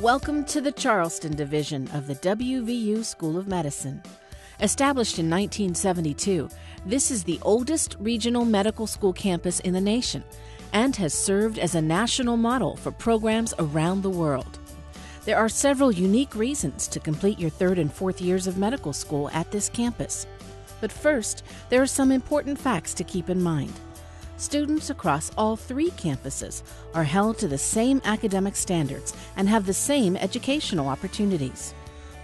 Welcome to the Charleston Division of the WVU School of Medicine. Established in 1972, this is the oldest regional medical school campus in the nation and has served as a national model for programs around the world. There are several unique reasons to complete your third and fourth years of medical school at this campus. But first, there are some important facts to keep in mind students across all three campuses are held to the same academic standards and have the same educational opportunities.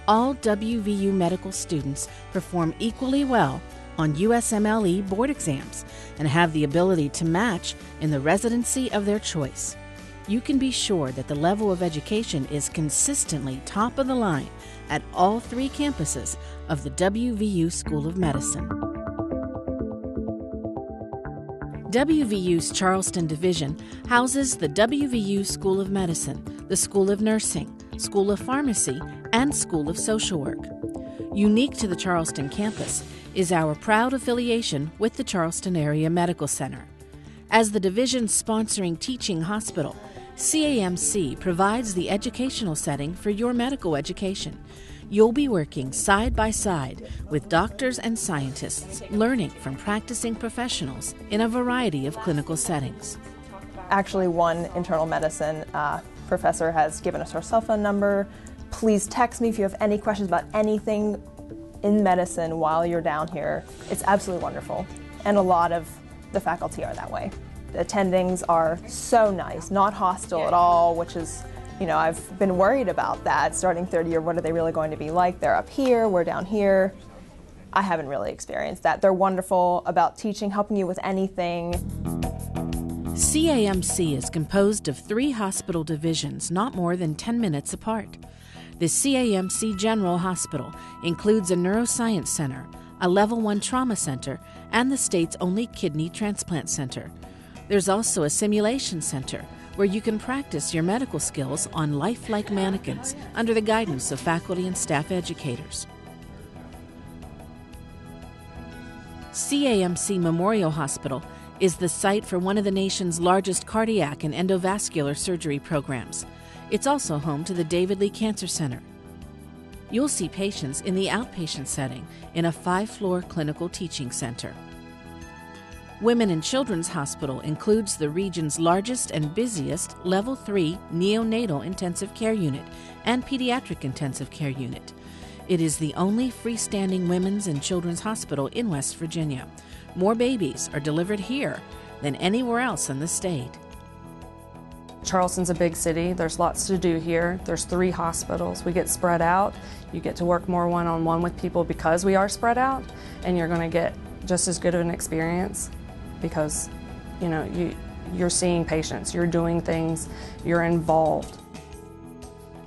All WVU medical students perform equally well on USMLE board exams and have the ability to match in the residency of their choice. You can be sure that the level of education is consistently top of the line at all three campuses of the WVU School of Medicine. WVU's Charleston Division houses the WVU School of Medicine, the School of Nursing, School of Pharmacy, and School of Social Work. Unique to the Charleston campus is our proud affiliation with the Charleston Area Medical Center. As the division's sponsoring teaching hospital, CAMC provides the educational setting for your medical education You'll be working side by side with doctors and scientists, learning from practicing professionals in a variety of clinical settings. Actually, one internal medicine uh, professor has given us her cell phone number. Please text me if you have any questions about anything in medicine while you're down here. It's absolutely wonderful. And a lot of the faculty are that way. The attendings are so nice, not hostile at all, which is you know, I've been worried about that starting third year. What are they really going to be like? They're up here, we're down here. I haven't really experienced that. They're wonderful about teaching, helping you with anything. CAMC is composed of three hospital divisions not more than 10 minutes apart. The CAMC General Hospital includes a neuroscience center, a level 1 trauma center, and the state's only kidney transplant center. There's also a simulation center where you can practice your medical skills on lifelike mannequins under the guidance of faculty and staff educators. CAMC Memorial Hospital is the site for one of the nation's largest cardiac and endovascular surgery programs. It's also home to the David Lee Cancer Center. You'll see patients in the outpatient setting in a five floor clinical teaching center. Women and Children's Hospital includes the region's largest and busiest Level 3 neonatal intensive care unit and pediatric intensive care unit. It is the only freestanding women's and children's hospital in West Virginia. More babies are delivered here than anywhere else in the state. Charleston's a big city. There's lots to do here. There's three hospitals. We get spread out. You get to work more one on one with people because we are spread out, and you're going to get just as good of an experience because you know you you're seeing patients, you're doing things, you're involved.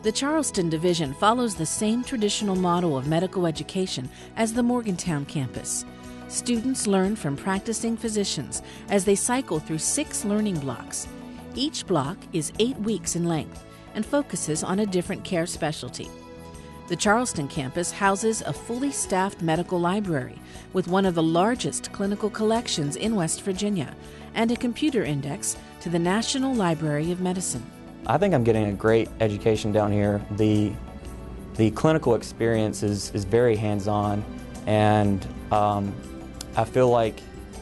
The Charleston Division follows the same traditional model of medical education as the Morgantown campus. Students learn from practicing physicians as they cycle through six learning blocks. Each block is eight weeks in length and focuses on a different care specialty. The Charleston campus houses a fully staffed medical library with one of the largest clinical collections in West Virginia and a computer index to the National Library of Medicine. I think I'm getting a great education down here. The, the clinical experience is, is very hands-on and um, I feel like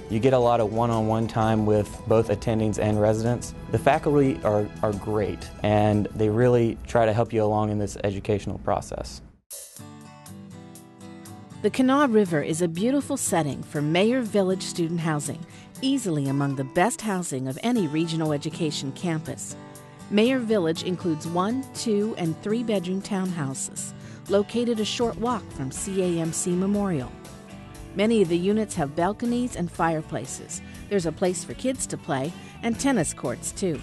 you get a lot of one-on-one time with both attendings and residents. The faculty are, are great and they really try to help you along in this educational process. The Kanawha River is a beautiful setting for Mayer Village student housing, easily among the best housing of any regional education campus. Mayer Village includes one, two, and three bedroom townhouses, located a short walk from CAMC Memorial. Many of the units have balconies and fireplaces. There's a place for kids to play and tennis courts, too.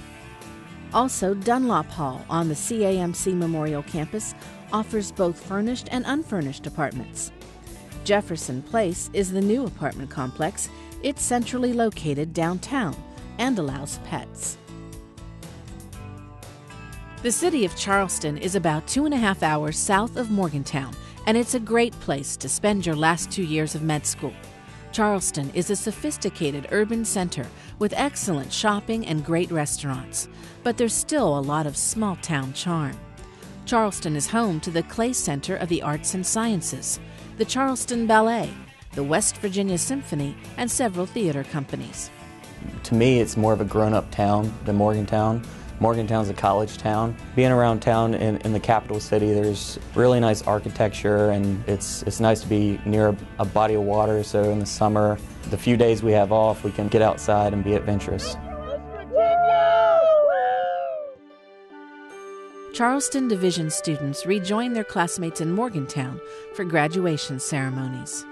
Also, Dunlop Hall on the CAMC Memorial campus offers both furnished and unfurnished apartments. Jefferson Place is the new apartment complex. It's centrally located downtown and allows pets. The city of Charleston is about two and a half hours south of Morgantown and it's a great place to spend your last two years of med school. Charleston is a sophisticated urban center with excellent shopping and great restaurants, but there's still a lot of small town charm. Charleston is home to the Clay Center of the Arts and Sciences, the Charleston Ballet, the West Virginia Symphony, and several theater companies. To me, it's more of a grown up town than Morgantown. Morgantown's a college town. Being around town in, in the capital city, there's really nice architecture and it's, it's nice to be near a, a body of water. So in the summer, the few days we have off, we can get outside and be adventurous. Charleston Division students rejoin their classmates in Morgantown for graduation ceremonies.